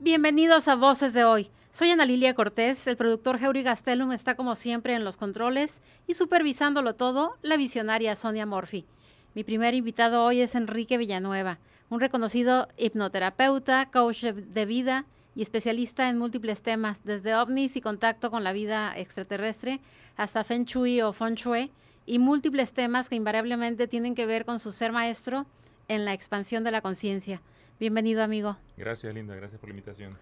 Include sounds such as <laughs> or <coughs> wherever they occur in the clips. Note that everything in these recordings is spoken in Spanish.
Bienvenidos a Voces de hoy. Soy Ana Lilia Cortés, el productor Heuri Gastelum está como siempre en los controles y supervisándolo todo, la visionaria Sonia Morphy. Mi primer invitado hoy es Enrique Villanueva, un reconocido hipnoterapeuta, coach de vida y especialista en múltiples temas, desde ovnis y contacto con la vida extraterrestre hasta Feng Shui o Feng Shui y múltiples temas que invariablemente tienen que ver con su ser maestro en la expansión de la conciencia. Bienvenido, amigo. Gracias, Linda. Gracias por la invitación.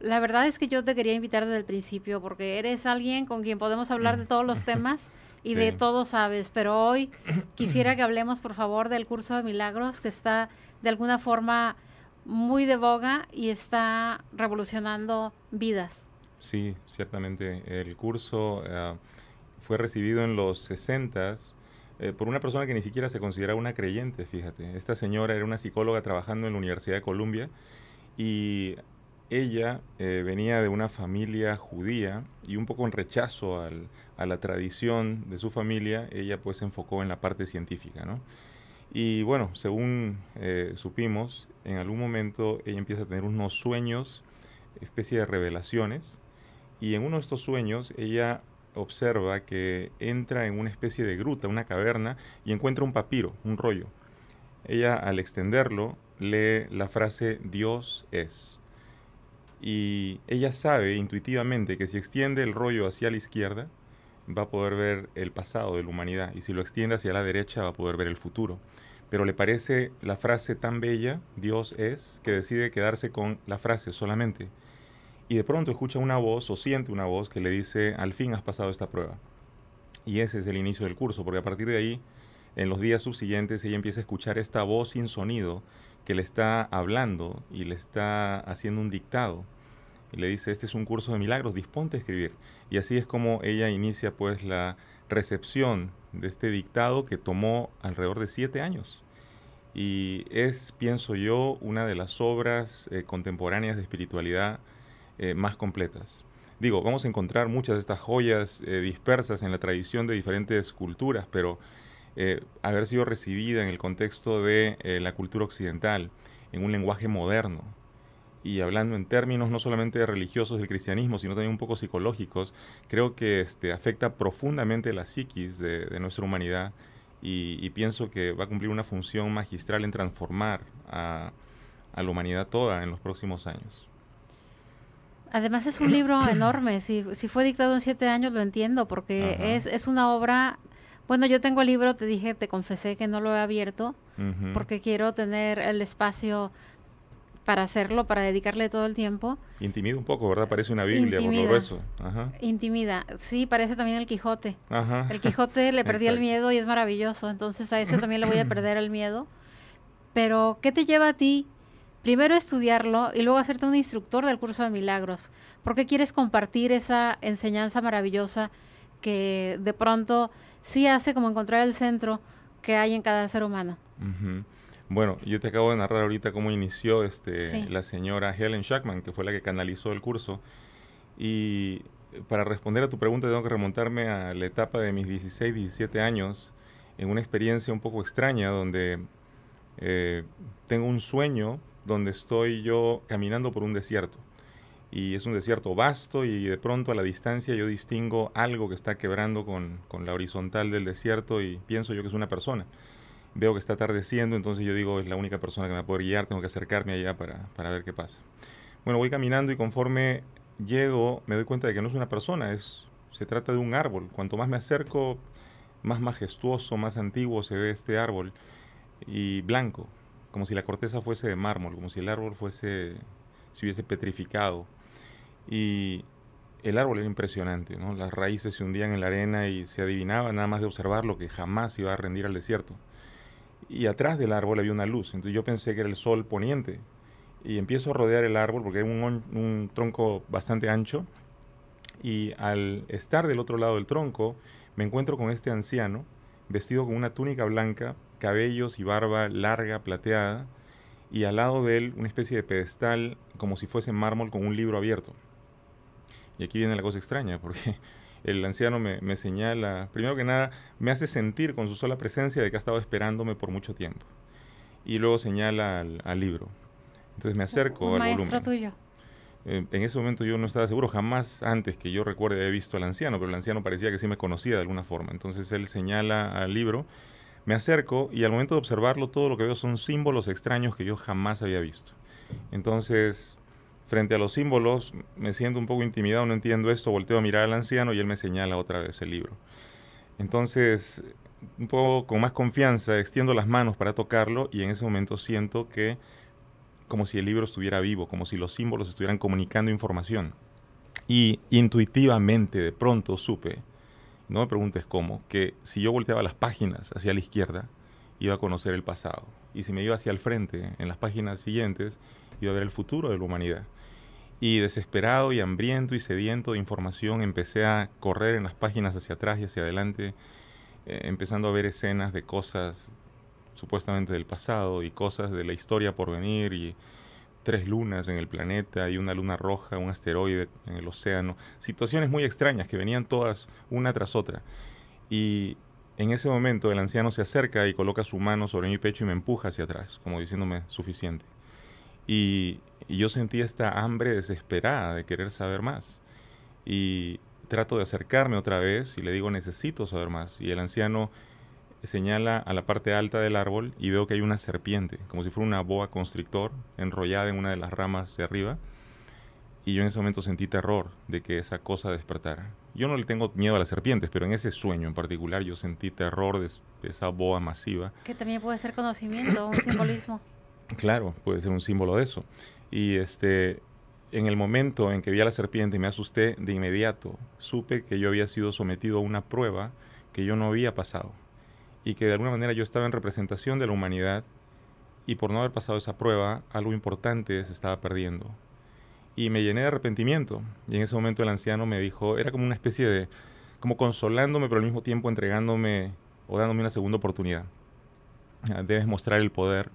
La verdad es que yo te quería invitar desde el principio porque eres alguien con quien podemos hablar de todos los <laughs> temas y de todo sabes, pero hoy <clears throat> quisiera que hablemos, por favor, del curso de milagros que está de alguna forma muy de boga y está revolucionando vidas. Sí, ciertamente. El curso eh, fue recibido en los 60 eh, por una persona que ni siquiera se consideraba una creyente, fíjate. Esta señora era una psicóloga trabajando en la Universidad de Columbia y ella eh, venía de una familia judía y un poco en rechazo a la tradición de su familia, ella pues se enfocó en la parte científica, ¿no? Y bueno, según eh, supimos, en algún momento ella empieza a tener unos sueños, especie de revelaciones, y en uno de estos sueños ella observa que entra en una especie de gruta, una caverna, y encuentra un papiro, un rollo. Ella al extenderlo lee la frase Dios es. Y ella sabe intuitivamente que si extiende el rollo hacia la izquierda, va a poder ver el pasado de la humanidad, y si lo extiende hacia la derecha, va a poder ver el futuro. Pero le parece la frase tan bella, Dios es, que decide quedarse con la frase solamente y de pronto escucha una voz o siente una voz que le dice, al fin has pasado esta prueba. Y ese es el inicio del curso, porque a partir de ahí, en los días subsiguientes, ella empieza a escuchar esta voz sin sonido que le está hablando y le está haciendo un dictado. Y le dice, este es un curso de milagros, disponte a escribir. Y así es como ella inicia pues la recepción de este dictado que tomó alrededor de siete años. Y es, pienso yo, una de las obras eh, contemporáneas de espiritualidad eh, más completas. Digo, vamos a encontrar muchas de estas joyas eh, dispersas en la tradición de diferentes culturas, pero eh, haber sido recibida en el contexto de la cultura occidental, en un lenguaje moderno, y hablando en términos no solamente religiosos del cristianismo, sino también un poco psicológicos, creo que este, afecta profundamente la psiquis de, nuestra humanidad y, pienso que va a cumplir una función magistral en transformar a la humanidad toda en los próximos años. Además es un libro <clears throat> enorme, si, si fue dictado en siete años lo entiendo, porque es, es una obra, bueno, yo tengo el libro, te dije, te confesé que no lo he abierto, porque quiero tener el espacio para hacerlo, para dedicarle todo el tiempo. Intimida un poco, ¿verdad? Parece una Biblia por lo grueso. Intimida, sí, parece también el Quijote. El Quijote le <laughs> perdí el miedo y es maravilloso, entonces a ese también le voy a <clears throat> perder el miedo. Pero, ¿qué te lleva a ti primero estudiarlo y luego hacerte un instructor del curso de milagros, porque quieres compartir esa enseñanza maravillosa que de pronto sí hace como encontrar el centro que hay en cada ser humano. Bueno, yo te acabo de narrar ahorita cómo inició este, la señora Helen Shackman, que fue la que canalizó el curso. Y para responder a tu pregunta tengo que remontarme a la etapa de mis 16, 17 años, en una experiencia un poco extraña donde eh, tengo un sueño donde estoy yo caminando por un desierto. Y es un desierto vasto y de pronto a la distancia yo distingo algo que está quebrando con, la horizontal del desierto y pienso yo que es una persona. Veo que está atardeciendo, entonces yo digo, es la única persona que me poder guiar, tengo que acercarme allá para, para ver qué pasa. Bueno, voy caminando y conforme llego me doy cuenta de que no es una persona, es, se trata de un árbol. Cuanto más me acerco, más majestuoso, más antiguo se ve este árbol y blanco como si la corteza fuese de mármol, como si el árbol fuese, se hubiese petrificado. Y el árbol era impresionante, ¿no? Las raíces se hundían en la arena y se adivinaba nada más de observarlo que jamás iba a rendir al desierto. Y atrás del árbol había una luz, entonces yo pensé que era el sol poniente. Y empiezo a rodear el árbol porque era un tronco bastante ancho. Y al estar del otro lado del tronco, me encuentro con este anciano vestido con una túnica blanca, cabellos y barba larga, plateada, y al lado de él una especie de pedestal como si fuese mármol con un libro abierto. Y aquí viene la cosa extraña, porque <laughs> el anciano me, señala, primero que nada, me hace sentir con su sola presencia de que ha estado esperándome por mucho tiempo. Y luego señala al, libro. Entonces me acerco Un al maestro volumen. tuyo. Eh, en ese momento yo no estaba seguro, jamás antes que yo recuerde había visto al anciano, pero el anciano parecía que sí me conocía de alguna forma. Entonces él señala al libro, me acerco y al momento de observarlo todo lo que veo son símbolos extraños que yo jamás había visto. Entonces, frente a los símbolos, me siento un poco intimidado, no entiendo esto, volteo a mirar al anciano y él me señala otra vez el libro. Entonces, un poco con más confianza, extiendo las manos para tocarlo y en ese momento siento que como si el libro estuviera vivo, como si los símbolos estuvieran comunicando información. Y intuitivamente, de pronto, supe, no me preguntes cómo, que si yo volteaba las páginas hacia la izquierda, iba a conocer el pasado. Y si me iba hacia el frente, en las páginas siguientes, iba a ver el futuro de la humanidad. Y desesperado y hambriento y sediento de información, empecé a correr en las páginas hacia atrás y hacia adelante, eh, empezando a ver escenas de cosas supuestamente del pasado y cosas de la historia por venir y tres lunas en el planeta y una luna roja, un asteroide en el océano, situaciones muy extrañas que venían todas una tras otra. Y en ese momento el anciano se acerca y coloca su mano sobre mi pecho y me empuja hacia atrás, como diciéndome suficiente. Y, y yo sentí esta hambre desesperada de querer saber más. Y trato de acercarme otra vez y le digo necesito saber más. Y el anciano señala a la parte alta del árbol y veo que hay una serpiente, como si fuera una boa constrictor enrollada en una de las ramas de arriba. Y yo en ese momento sentí terror de que esa cosa despertara. Yo no le tengo miedo a las serpientes, pero en ese sueño en particular yo sentí terror de, esa boa masiva. Que también puede ser conocimiento, un simbolismo. <clears throat> Claro, puede ser un símbolo de eso. Y este, en el momento en que vi a la serpiente y me asusté, de inmediato supe que yo había sido sometido a una prueba que yo no había pasado y que de alguna manera yo estaba en representación de la humanidad y por no haber pasado esa prueba, algo importante se estaba perdiendo. Y me llené de arrepentimiento. Y en ese momento el anciano me dijo, era como una especie de, como consolándome, pero al mismo tiempo entregándome o dándome una segunda oportunidad. Ah, debes mostrar el poder,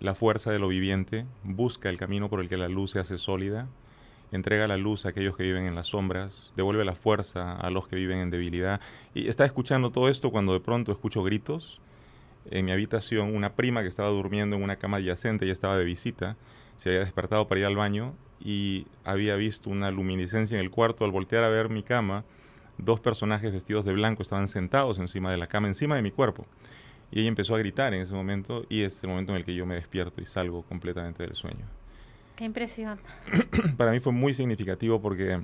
la fuerza de lo viviente, busca el camino por el que la luz se hace sólida, entrega la luz a aquellos que viven en las sombras, devuelve la fuerza a los que viven en debilidad. Y estaba escuchando todo esto cuando de pronto escucho gritos. En mi habitación, una prima que estaba durmiendo en una cama adyacente, ya estaba de visita, se había despertado para ir al baño y había visto una luminiscencia en el cuarto. Al voltear a ver mi cama, dos personajes vestidos de blanco estaban sentados encima de la cama, encima de mi cuerpo. Y ella empezó a gritar en ese momento y es el momento en el que yo me despierto y salgo completamente del sueño. Qué impresión. <coughs> Para mí fue muy significativo porque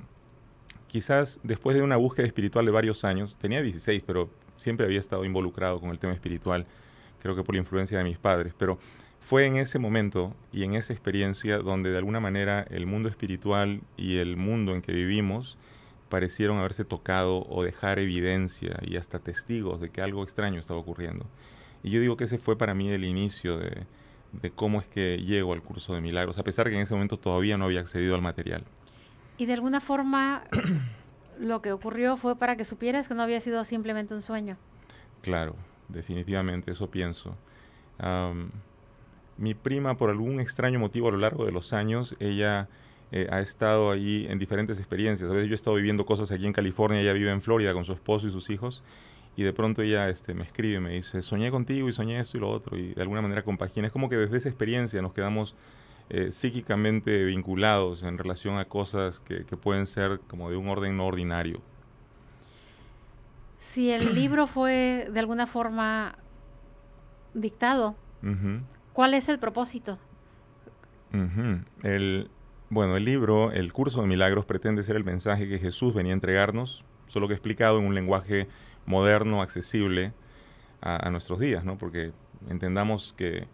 quizás después de una búsqueda espiritual de varios años, tenía 16, pero siempre había estado involucrado con el tema espiritual, creo que por la influencia de mis padres, pero fue en ese momento y en esa experiencia donde de alguna manera el mundo espiritual y el mundo en que vivimos parecieron haberse tocado o dejar evidencia y hasta testigos de que algo extraño estaba ocurriendo. Y yo digo que ese fue para mí el inicio de, de cómo es que llego al curso de milagros, a pesar que en ese momento todavía no había accedido al material. Y de alguna forma <clears throat> lo que ocurrió fue para que supieras que no había sido simplemente un sueño. Claro, definitivamente, eso pienso. Um, mi prima, por algún extraño motivo a lo largo de los años, ella eh, ha estado allí en diferentes experiencias. A veces yo he estado viviendo cosas aquí en California, ella vive en Florida con su esposo y sus hijos, y de pronto ella este, me escribe, me dice, soñé contigo y soñé esto y lo otro, y de alguna manera compagina. Es como que desde esa experiencia nos quedamos eh, psíquicamente vinculados en relación a cosas que, que, pueden ser como de un orden no ordinario. Si el <clears throat> libro fue de alguna forma dictado, uh -huh. ¿cuál es el propósito? Uh -huh. el, bueno, el libro, el curso de milagros, pretende ser el mensaje que Jesús venía a entregarnos, solo que explicado en un lenguaje moderno, accesible a, nuestros días, ¿no? Porque entendamos que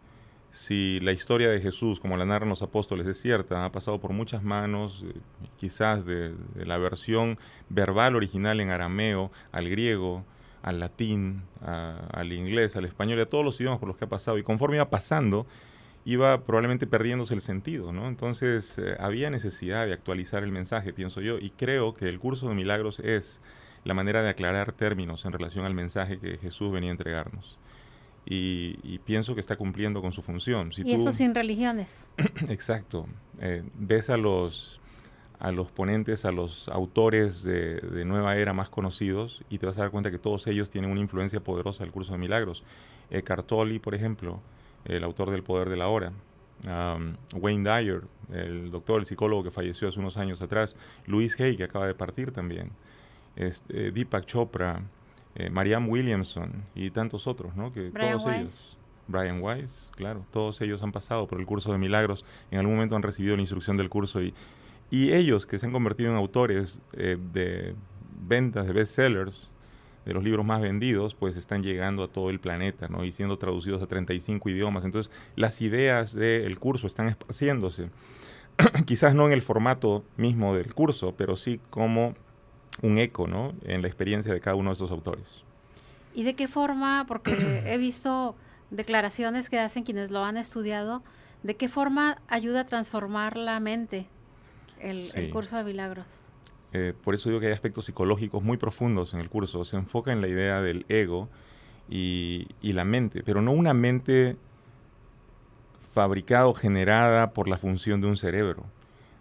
si la historia de Jesús, como la narran los apóstoles, es cierta, ha pasado por muchas manos, eh, quizás de, la versión verbal original en arameo al griego, al latín, al inglés, al español, a todos los idiomas por los que ha pasado. Y conforme iba pasando, iba probablemente perdiéndose el sentido, ¿no? Entonces eh, había necesidad de actualizar el mensaje, pienso yo, y creo que el curso de milagros es la manera de aclarar términos en relación al mensaje que Jesús venía a entregarnos. Y, y, pienso que está cumpliendo con su función. Si y tú, eso sin religiones. <clears throat> exacto. Eh, ves a los, a los ponentes, a los autores de, de, Nueva Era más conocidos y te vas a dar cuenta que todos ellos tienen una influencia poderosa del curso de milagros. Eh, Cartoli, por ejemplo, el autor del Poder de la Hora, Wayne Dyer, el doctor, el psicólogo que falleció hace unos años atrás, Luis Hay, que acaba de partir también, este, Deepak Chopra, eh, Marianne Williamson y tantos otros, ¿no? Que Brian todos ellos, Brian Weiss, claro, todos ellos han pasado por el curso de milagros, en algún momento han recibido la instrucción del curso y, y ellos que se han convertido en autores eh, de ventas de bestsellers, de los libros más vendidos, pues están llegando a todo el planeta, ¿no? Y siendo traducidos a 35 idiomas. Entonces, las ideas del curso están esparciéndose. <clears throat> Quizás no en el formato mismo del curso, pero sí como un eco, ¿no? En la experiencia de cada uno de esos autores. ¿Y de qué forma? Porque he visto declaraciones que hacen quienes lo han estudiado. ¿De qué forma ayuda a transformar la mente el, el curso de milagros? Eh, por eso digo que hay aspectos psicológicos muy profundos en el curso. Se enfoca en la idea del ego y, la mente, pero no una mente fabricada o generada por la función de un cerebro,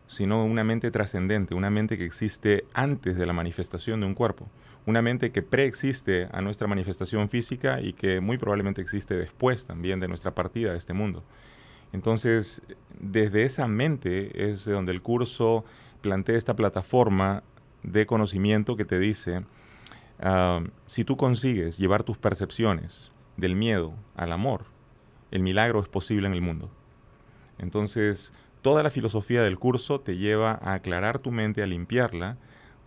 sino una mente trascendente, una mente que existe antes de la manifestación de un cuerpo, una mente que preexiste a nuestra manifestación física y que muy probablemente existe después también de nuestra partida de este mundo. Entonces, desde esa mente es de donde el curso plantea esta plataforma de conocimiento que te dice, ah, si tú consigues llevar tus percepciones del miedo al amor, el milagro es posible en el mundo. Entonces, toda la filosofía del curso te lleva a aclarar tu mente, a limpiarla,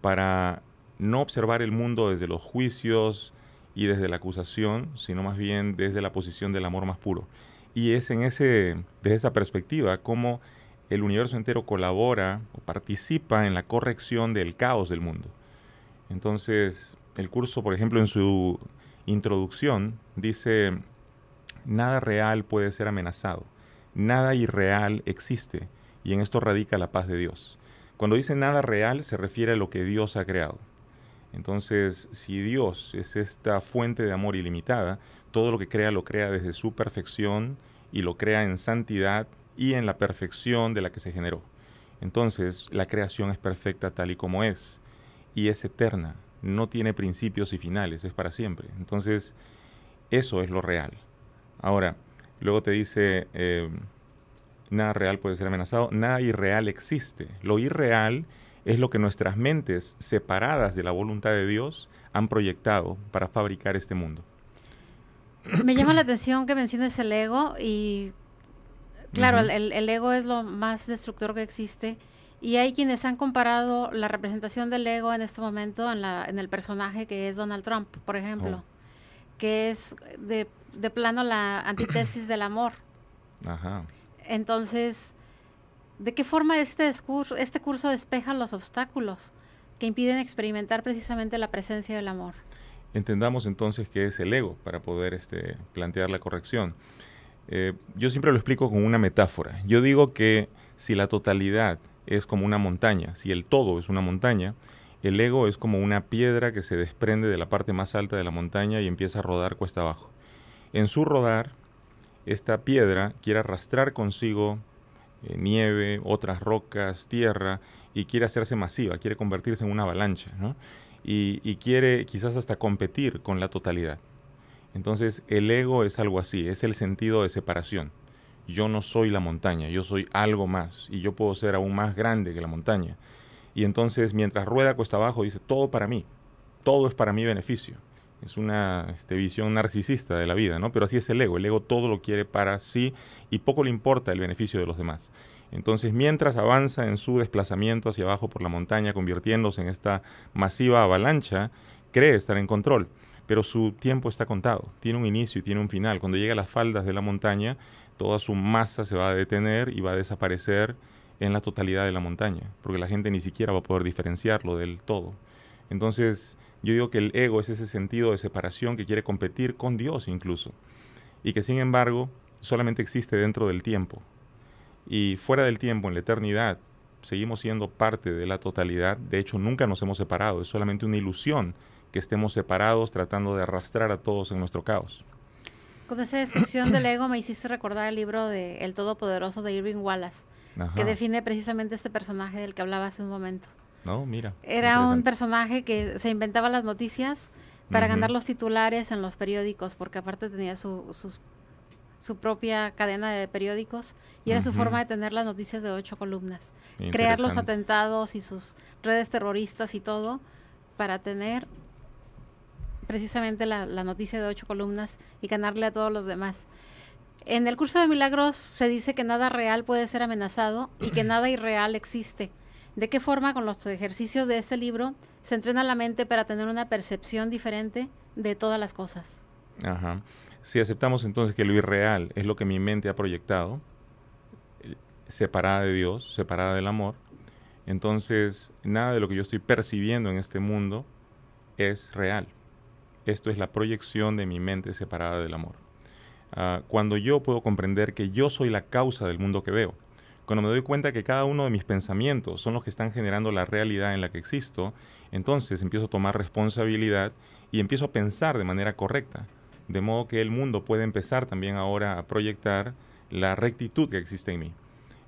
para no observar el mundo desde los juicios y desde la acusación, sino más bien desde la posición del amor más puro. Y es en ese, desde esa perspectiva como el universo entero colabora o participa en la corrección del caos del mundo. Entonces, el curso, por ejemplo, en su introducción dice, nada real puede ser amenazado, nada irreal existe, y en esto radica la paz de Dios. Cuando dice nada real se refiere a lo que Dios ha creado. Entonces, si Dios es esta fuente de amor ilimitada, todo lo que crea lo crea desde su perfección y lo crea en santidad y en la perfección de la que se generó. Entonces, la creación es perfecta tal y como es y es eterna, no tiene principios y finales, es para siempre. Entonces, eso es lo real. Ahora, luego te dice, eh, nada real puede ser amenazado, nada irreal existe. Lo irreal es lo que nuestras mentes separadas de la voluntad de Dios han proyectado para fabricar este mundo. <clears throat> Me llama la atención que menciones el ego y Claro, el, ego es lo más destructor que existe. Y hay quienes han comparado la representación del ego en este momento en, la, en el personaje que es Donald Trump, por ejemplo, oh. que es de, de, plano la antítesis del amor. Ajá. Entonces, ¿de qué forma este, discurso, este curso despeja los obstáculos que impiden experimentar precisamente la presencia del amor? Entendamos entonces qué es el ego para poder este, plantear la corrección. Eh, yo siempre lo explico con una metáfora. Yo digo que si la totalidad es como una montaña, si el todo es una montaña, el ego es como una piedra que se desprende de la parte más alta de la montaña y empieza a rodar cuesta abajo. En su rodar, esta piedra quiere arrastrar consigo eh, nieve, otras rocas, tierra, y quiere hacerse masiva, quiere convertirse en una avalancha, y quiere quizás hasta competir con la totalidad. Entonces el ego es algo así, es el sentido de separación. Yo no soy la montaña, yo soy algo más y yo puedo ser aún más grande que la montaña. Y entonces mientras rueda cuesta abajo dice, todo para mí, todo es para mi beneficio. Es una este, visión narcisista de la vida, ¿no? Pero así es el ego, el ego todo lo quiere para sí y poco le importa el beneficio de los demás. Entonces, mientras avanza en su desplazamiento hacia abajo por la montaña, convirtiéndose en esta masiva avalancha, cree estar en control pero su tiempo está contado, tiene un inicio y tiene un final. Cuando llega a las faldas de la montaña, toda su masa se va a detener y va a desaparecer en la totalidad de la montaña, porque la gente ni siquiera va a poder diferenciarlo del todo. Entonces, yo digo que el ego es ese sentido de separación que quiere competir con Dios incluso, y que sin embargo solamente existe dentro del tiempo. Y fuera del tiempo, en la eternidad, seguimos siendo parte de la totalidad. De hecho, nunca nos hemos separado, es solamente una ilusión que estemos separados tratando de arrastrar a todos en nuestro caos. Con esa descripción del ego me hiciste recordar el libro de El Todopoderoso de Irving Wallace, que define precisamente este personaje del que hablaba hace un momento. No, mira. Era un personaje que se inventaba las noticias para ganar los titulares en los periódicos, porque aparte tenía sus su propia cadena de periódicos y era su forma de tener las noticias de ocho columnas. Crear los atentados y sus redes terroristas y todo para tener precisamente la, la, noticia de ocho columnas y ganarle a todos los demás. En el curso de milagros se dice que nada real puede ser amenazado y que <clears throat> nada irreal existe. ¿De qué forma con los ejercicios de este libro se entrena la mente para tener una percepción diferente de todas las cosas? Ajá. Si aceptamos entonces que lo irreal es lo que mi mente ha proyectado, eh, separada de Dios, separada del amor, entonces nada de lo que yo estoy percibiendo en este mundo es real. Esto es la proyección de mi mente separada del amor. Ah, cuando yo puedo comprender que yo soy la causa del mundo que veo, cuando me doy cuenta que cada uno de mis pensamientos son los que están generando la realidad en la que existo, entonces empiezo a tomar responsabilidad y empiezo a pensar de manera correcta. De modo que el mundo puede empezar también ahora a proyectar la rectitud que existe en mí.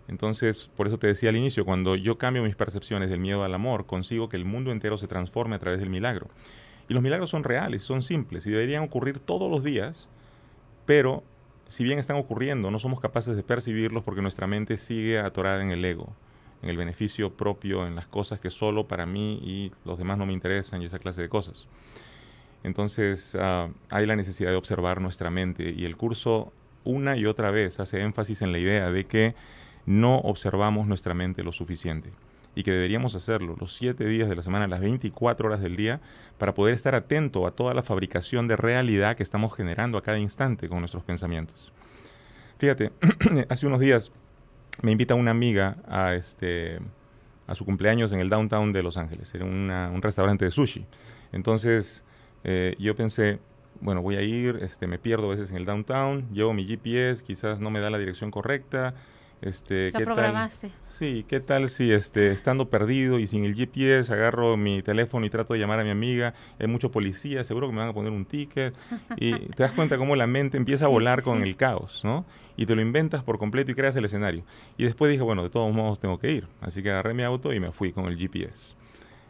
Entonces, por eso te decía al inicio, cuando yo cambio mis percepciones del miedo al amor, consigo que el mundo entero se transforme a través del milagro. Y los milagros son reales, son simples y deberían ocurrir todos los días, pero si bien están ocurriendo, no somos capaces de percibirlos porque nuestra mente sigue atorada en el ego, en el beneficio propio, en las cosas que solo para mí y los demás no me interesan y esa clase de cosas. Entonces ah, hay la necesidad de observar nuestra mente y el curso una y otra vez hace énfasis en la idea de que no observamos nuestra mente lo suficiente y que deberíamos hacerlo los siete días de la semana, las 24 horas del día, para poder estar atento a toda la fabricación de realidad que estamos generando a cada instante con nuestros pensamientos. Fíjate, <clears throat> hace unos días me invita una amiga a, este, a su cumpleaños en el downtown de Los Ángeles, era un restaurante de sushi. Entonces eh, yo pensé, bueno, voy a ir, este, me pierdo a veces en el downtown, llevo mi GPS, quizás no me da la dirección correcta. Este, ¿qué programaste. Tal? Sí, ¿qué tal si este, estando perdido y sin el GPS agarro mi teléfono y trato de llamar a mi amiga? Hay mucho policía, seguro que me van a poner un ticket. Y te das cuenta cómo la mente empieza a <laughs> volar con el caos, ¿no? Y te lo inventas por completo y creas el escenario. Y después dije, bueno, de todos modos tengo que ir. Así que agarré mi auto y me fui con el GPS.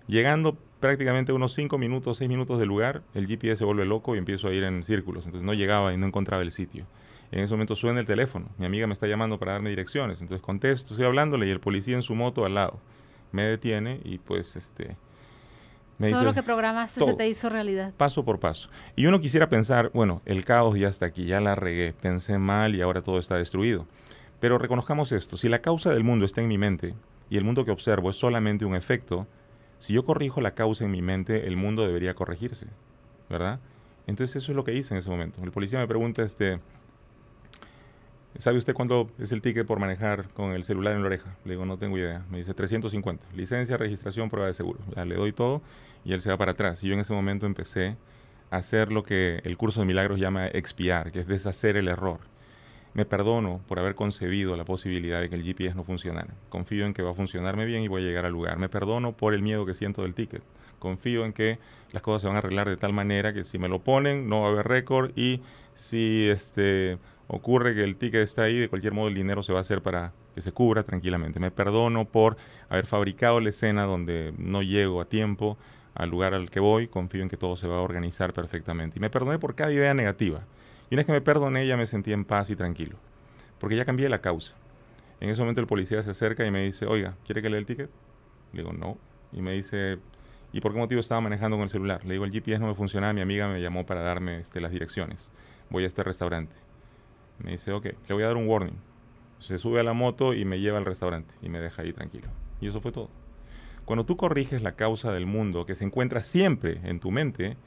Llegando prácticamente unos 5 minutos, 6 minutos del lugar, el GPS se vuelve loco y empiezo a ir en círculos. Entonces no llegaba y no encontraba el sitio. En ese momento suena el teléfono. Mi amiga me está llamando para darme direcciones. Entonces contesto, estoy hablándole y el policía en su moto al lado me detiene y pues este... Me todo lo que programaste se te hizo realidad. Paso por paso. Y uno quisiera pensar, bueno, el caos ya está aquí, ya la regué, pensé mal y ahora todo está destruido. Pero reconozcamos esto, si la causa del mundo está en mi mente y el mundo que observo es solamente un efecto, si yo corrijo la causa en mi mente, el mundo debería corregirse, ¿verdad? Entonces eso es lo que hice en ese momento. El policía me pregunta, este, ¿sabe usted cuánto es el ticket por manejar con el celular en la oreja? Le digo, no tengo idea. Me dice 350. Licencia, registración, prueba de seguro. Le doy todo y él se va para atrás. Y yo en ese momento empecé a hacer lo que el curso de milagros llama expiar, que es deshacer el error. Me perdono por haber concebido la posibilidad de que el GPS no funcionara. Confío en que va a funcionarme bien y voy a llegar al lugar. Me perdono por el miedo que siento del ticket. Confío en que las cosas se van a arreglar de tal manera que si me lo ponen no va a haber récord y si este ocurre que el ticket está ahí, de cualquier modo el dinero se va a hacer para que se cubra tranquilamente. Me perdono por haber fabricado la escena donde no llego a tiempo al lugar al que voy. Confío en que todo se va a organizar perfectamente. Y me perdoné por cada idea negativa. Y una vez que me perdoné, ya me sentí en paz y tranquilo, porque ya cambié la causa. En ese momento el policía se acerca y me dice, oiga, ¿quiere que le dé el ticket? Le digo, no. Y me dice, ¿y por qué motivo estaba manejando con el celular? Le digo, el GPS no me funcionaba, mi amiga me llamó para darme este, las direcciones. Voy a este restaurante. Me dice, ok, le voy a dar un warning. Se sube a la moto y me lleva al restaurante y me deja ahí tranquilo. Y eso fue todo. Cuando tú corriges la causa del mundo que se encuentra siempre en tu mente,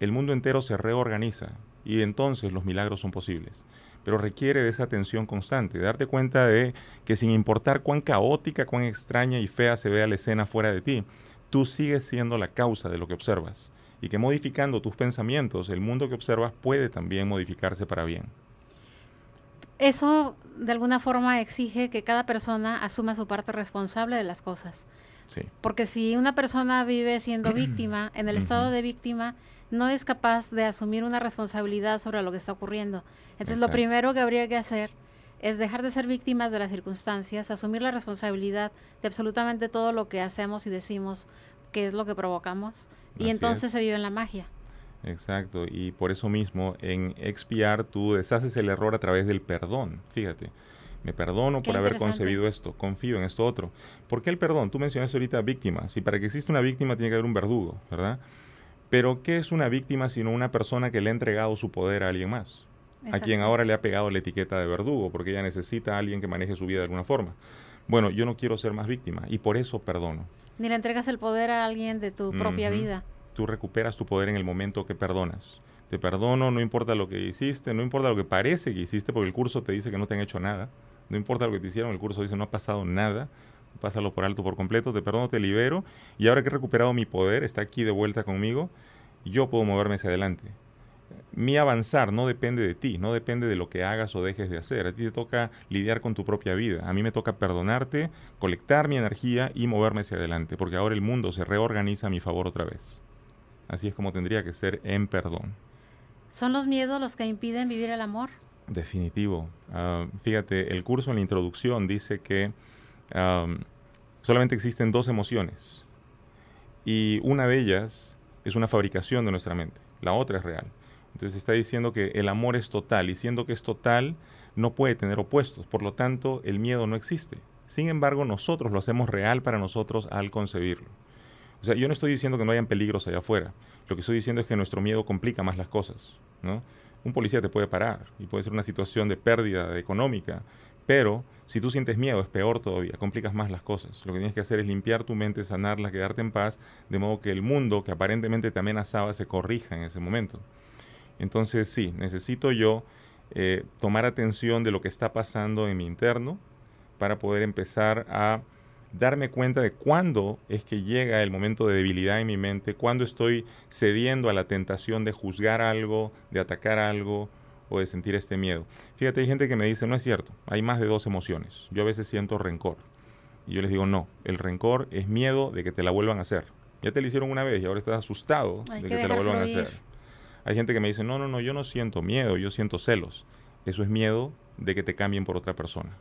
el mundo entero se reorganiza y entonces los milagros son posibles. Pero requiere de esa atención constante, darte cuenta de que sin importar cuán caótica, cuán extraña y fea se vea la escena fuera de ti, tú sigues siendo la causa de lo que observas y que modificando tus pensamientos, el mundo que observas puede también modificarse para bien. Eso de alguna forma exige que cada persona asuma su parte responsable de las cosas. Sí. Porque si una persona vive siendo víctima, <clears throat> en el estado de víctima, no es capaz de asumir una responsabilidad sobre lo que está ocurriendo. Entonces, lo primero que habría que hacer es dejar de ser víctimas de las circunstancias, asumir la responsabilidad de absolutamente todo lo que hacemos y decimos, que es lo que provocamos, y entonces se vive en la magia. Exacto, y por eso mismo en expiar tú deshaces el error a través del perdón, fíjate. Me perdono por haber concebido esto, confío en esto otro. ¿Por qué el perdón? Tú mencionaste ahorita víctima. Si para que exista una víctima tiene que haber un verdugo, ¿verdad? Pero ¿qué es una víctima sino una persona que le ha entregado su poder a alguien más? A quien ahora le ha pegado la etiqueta de verdugo, porque ella necesita a alguien que maneje su vida de alguna forma. Bueno, yo no quiero ser más víctima y por eso perdono. Ni le entregas el poder a alguien de tu propia vida tú recuperas tu poder en el momento que perdonas. Te perdono, no importa lo que hiciste, no importa lo que parece que hiciste, porque el curso te dice que no te han hecho nada. No importa lo que te hicieron, el curso dice no ha pasado nada. Pásalo por alto por completo, te perdono, te libero. Y ahora que he recuperado mi poder, está aquí de vuelta conmigo, yo puedo moverme hacia adelante. Mi avanzar no depende de ti, no depende de lo que hagas o dejes de hacer. A ti te toca lidiar con tu propia vida. A mí me toca perdonarte, colectar mi energía y moverme hacia adelante, porque ahora el mundo se reorganiza a mi favor otra vez. Así es como tendría que ser en perdón. ¿Son los miedos los que impiden vivir el amor? Definitivo. Ah, fíjate, el curso en la introducción dice que solamente existen dos emociones y una de ellas es una fabricación de nuestra mente, la otra es real. Entonces está diciendo que el amor es total y siendo que es total no puede tener opuestos, por lo tanto el miedo no existe. Sin embargo, nosotros lo hacemos real para nosotros al concebirlo. O sea, yo no estoy diciendo que no hayan peligros allá afuera. Lo que estoy diciendo es que nuestro miedo complica más las cosas, ¿no? Un policía te puede parar y puede ser una situación de pérdida económica, pero si tú sientes miedo es peor todavía, complicas más las cosas. Lo que tienes que hacer es limpiar tu mente, sanarla, quedarte en paz, de modo que el mundo que aparentemente te amenazaba se corrija en ese momento. Entonces sí, necesito yo eh, tomar atención de lo que está pasando en mi interno para poder empezar a darme cuenta de cuándo es que llega el momento de debilidad en mi mente, cuándo estoy cediendo a la tentación de juzgar algo, de atacar algo o de sentir este miedo. Fíjate, hay gente que me dice, no es cierto, hay más de dos emociones. Yo a veces siento rencor. Y yo les digo, no, el rencor es miedo de que te la vuelvan a hacer. Ya te lo hicieron una vez y ahora estás asustado de que, te la vuelvan a hacer. Hay gente que me dice, no, no, no, yo no siento miedo, yo siento celos. Eso es miedo de que te cambien por otra persona.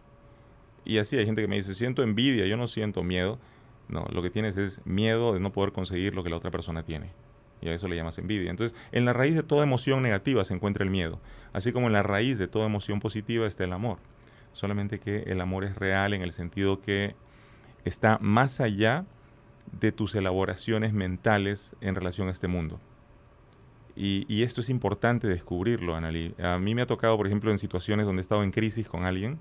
Y así hay gente que me dice, siento envidia, yo no siento miedo. No, lo que tienes es miedo de no poder conseguir lo que la otra persona tiene. Y a eso le llamas envidia. Entonces, en la raíz de toda emoción negativa se encuentra el miedo. Así como en la raíz de toda emoción positiva está el amor. Solamente que el amor es real en el sentido que está más allá de tus elaboraciones mentales en relación a este mundo. Y, esto es importante descubrirlo, Anali. A mí me ha tocado, por ejemplo, en situaciones donde he estado en crisis con alguien,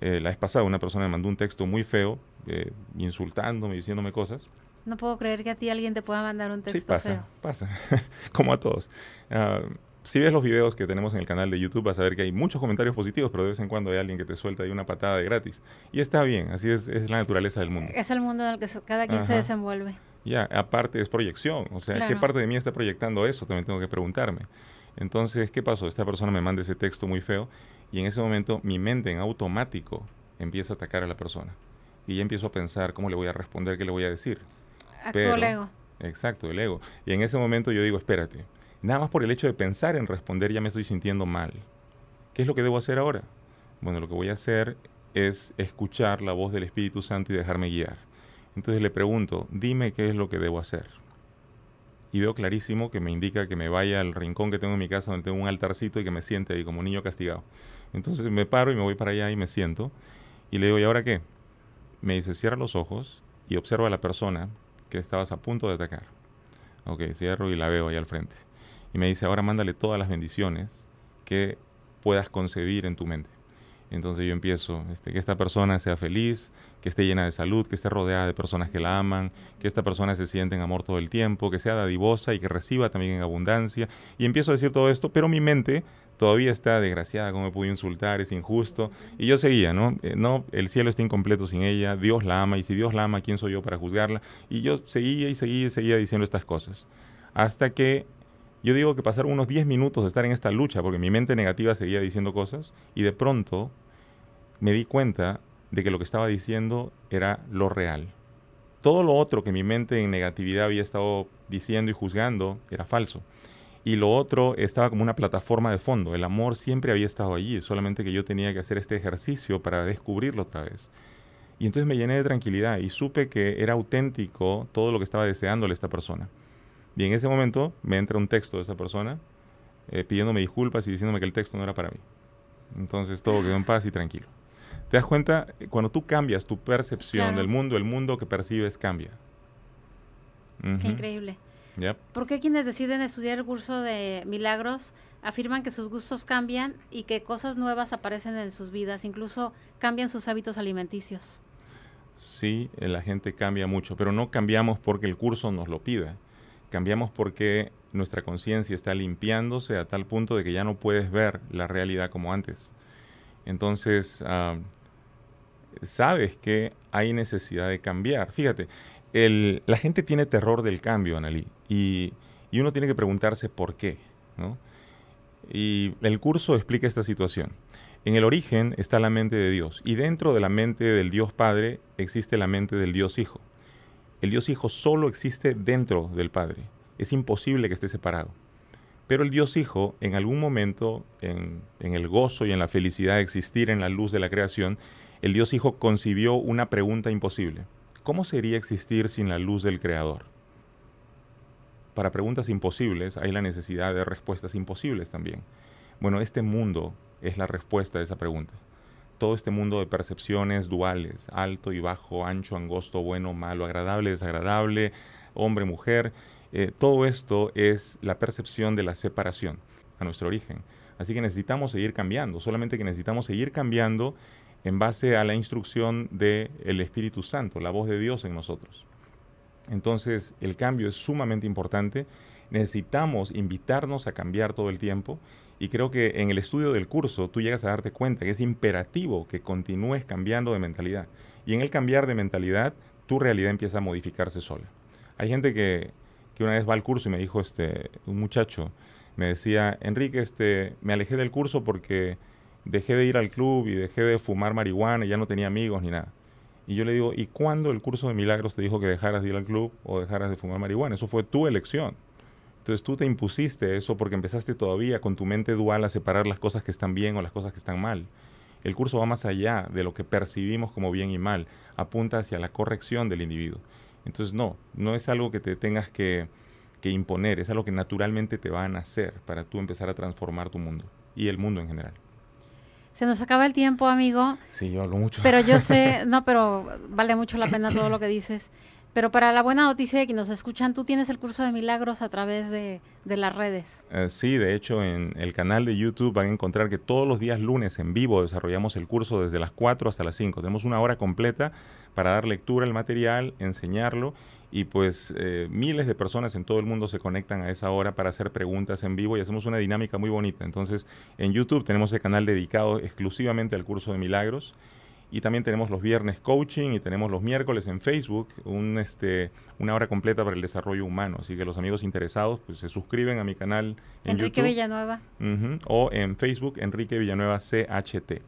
eh, la vez pasada una persona me mandó un texto muy feo, eh, insultándome, diciéndome cosas. No puedo creer que a ti alguien te pueda mandar un texto sí, pasa, feo. pasa, <laughs> como a todos. Ah, si ves los videos que tenemos en el canal de YouTube, vas a ver que hay muchos comentarios positivos, pero de vez en cuando hay alguien que te suelta ahí una patada de gratis. Y está bien, así es, es la naturaleza del mundo. Es el mundo en el que cada quien se desenvuelve. Ya, aparte es proyección. O sea, ¿qué parte de mí está proyectando eso? También tengo que preguntarme. Entonces, ¿qué pasó? Esta persona me manda ese texto muy feo y en ese momento mi mente en automático empieza a atacar a la persona. Y ya empiezo a pensar cómo le voy a responder, qué le voy a decir. Pero, el ego. Exacto, el ego. Y en ese momento yo digo, espérate, nada más por el hecho de pensar en responder ya me estoy sintiendo mal. ¿Qué es lo que debo hacer ahora? Bueno, lo que voy a hacer es escuchar la voz del Espíritu Santo y dejarme guiar. Entonces le pregunto, dime qué es lo que debo hacer y veo clarísimo que me indica que me vaya al rincón que tengo en mi casa donde tengo un altarcito y que me siente ahí como un niño castigado. Entonces me paro y me voy para allá y me siento y le digo, ¿y ahora qué? Me dice, cierra los ojos y observa a la persona que estabas a punto de atacar. Ok, cierro y la veo ahí al frente. Y me dice, ahora mándale todas las bendiciones que puedas concebir en tu mente. Entonces yo empiezo, este, que esta persona sea feliz, que esté llena de salud, que esté rodeada de personas que la aman, que esta persona se sienta en amor todo el tiempo, que sea dadivosa y que reciba también en abundancia. Y empiezo a decir todo esto, pero mi mente todavía está desgraciada, cómo me pudo insultar, es injusto. Y yo seguía, ¿no? Eh, no, el cielo está incompleto sin ella, Dios la ama, y si Dios la ama, ¿quién soy yo para juzgarla? Y yo seguía y seguía y seguía diciendo estas cosas. Hasta que yo digo que pasaron unos 10 minutos de estar en esta lucha, porque mi mente negativa seguía diciendo cosas, y de pronto me di cuenta de que lo que estaba diciendo era lo real. Todo lo otro que mi mente en negatividad había estado diciendo y juzgando era falso. Y lo otro estaba como una plataforma de fondo. El amor siempre había estado allí, solamente que yo tenía que hacer este ejercicio para descubrirlo otra vez. Y entonces me llené de tranquilidad y supe que era auténtico todo lo que estaba deseándole esta persona. Y en ese momento me entra un texto de esa persona eh, pidiéndome disculpas y diciéndome que el texto no era para mí. Entonces todo quedó en paz y tranquilo. ¿Te das cuenta? Cuando tú cambias tu percepción del mundo, el mundo que percibes cambia. Qué increíble. ¿Por qué quienes deciden estudiar el curso de milagros afirman que sus gustos cambian y que cosas nuevas aparecen en sus vidas, incluso cambian sus hábitos alimenticios? Sí, eh, la gente cambia mucho, pero no cambiamos porque el curso nos lo pida. Cambiamos porque nuestra conciencia está limpiándose a tal punto de que ya no puedes ver la realidad como antes. Entonces, sabes que hay necesidad de cambiar. Fíjate, la gente tiene terror del cambio, Analí, y, y, uno tiene que preguntarse por qué. Y el curso explica esta situación. En el origen está la mente de Dios, y dentro de la mente del Dios Padre existe la mente del Dios Hijo. El Dios Hijo solo existe dentro del Padre. Es imposible que esté separado. Pero el Dios Hijo, en algún momento, en, en, el gozo y en la felicidad de existir en la luz de la creación, el Dios Hijo concibió una pregunta imposible. ¿Cómo sería existir sin la luz del Creador? Para preguntas imposibles hay la necesidad de respuestas imposibles también. Bueno, este mundo es la respuesta a esa pregunta. Todo este mundo de percepciones duales, alto y bajo, ancho, angosto, bueno, malo, agradable, desagradable, hombre, mujer, eh, todo esto es la percepción de la separación a nuestro origen. Así que necesitamos seguir cambiando, solamente que necesitamos seguir cambiando en base a la instrucción del Espíritu Santo, la voz de Dios en nosotros. Entonces, el cambio es sumamente importante. Necesitamos invitarnos a cambiar todo el tiempo y creo que en el estudio del curso tú llegas a darte cuenta que es imperativo que continúes cambiando de mentalidad. Y en el cambiar de mentalidad, tu realidad empieza a modificarse sola. Hay gente que, que una vez va al curso y me dijo, este, un muchacho, me decía, Enrique, este, me alejé del curso porque dejé de ir al club y dejé de fumar marihuana y ya no tenía amigos ni nada. Y yo le digo, ¿y cuándo el curso de milagros te dijo que dejaras de ir al club o dejaras de fumar marihuana? Eso fue tu elección. Entonces tú te impusiste eso porque empezaste todavía con tu mente dual a separar las cosas que están bien o las cosas que están mal. El curso va más allá de lo que percibimos como bien y mal, apunta hacia la corrección del individuo. Entonces no, no es algo que te tengas que, que imponer, es algo que naturalmente te va a nacer para tú empezar a transformar tu mundo y el mundo en general. Se nos acaba el tiempo, amigo. Sí, yo hablo mucho. Pero yo <laughs> sé, no, pero vale mucho la pena todo lo que dices. Pero para la buena noticia de que nos escuchan, tú tienes el curso de milagros a través de, las redes. Eh, sí, de hecho en el canal de YouTube van a encontrar que todos los días lunes en vivo desarrollamos el curso desde las 4 hasta las 5. Tenemos una hora completa para dar lectura al material, enseñarlo y pues eh, miles de personas en todo el mundo se conectan a esa hora para hacer preguntas en vivo y hacemos una dinámica muy bonita. Entonces en YouTube tenemos el canal dedicado exclusivamente al curso de milagros y también tenemos los viernes coaching y tenemos los miércoles en Facebook un, este, una hora completa para el desarrollo humano. Así que los amigos interesados pues, se suscriben a mi canal en Enrique Villanueva. o en Facebook Enrique Villanueva CHT.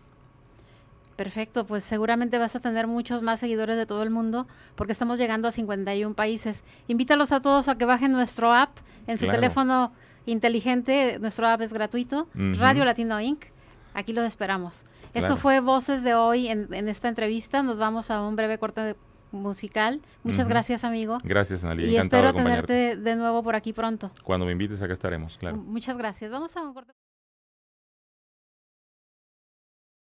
Perfecto, pues seguramente vas a tener muchos más seguidores de todo el mundo porque estamos llegando a 51 países. Invítalos a todos a que bajen nuestro app en su teléfono inteligente. Nuestro app es gratuito, Radio Latino Inc. Aquí los esperamos. Esto fue Voces de hoy en, esta entrevista. Nos vamos a un breve corte musical. Muchas gracias, amigo. Gracias, Analia. Y espero tenerte de nuevo por aquí pronto. Cuando me invites, acá estaremos, claro. Muchas gracias. Vamos a un corte.